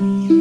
Bye.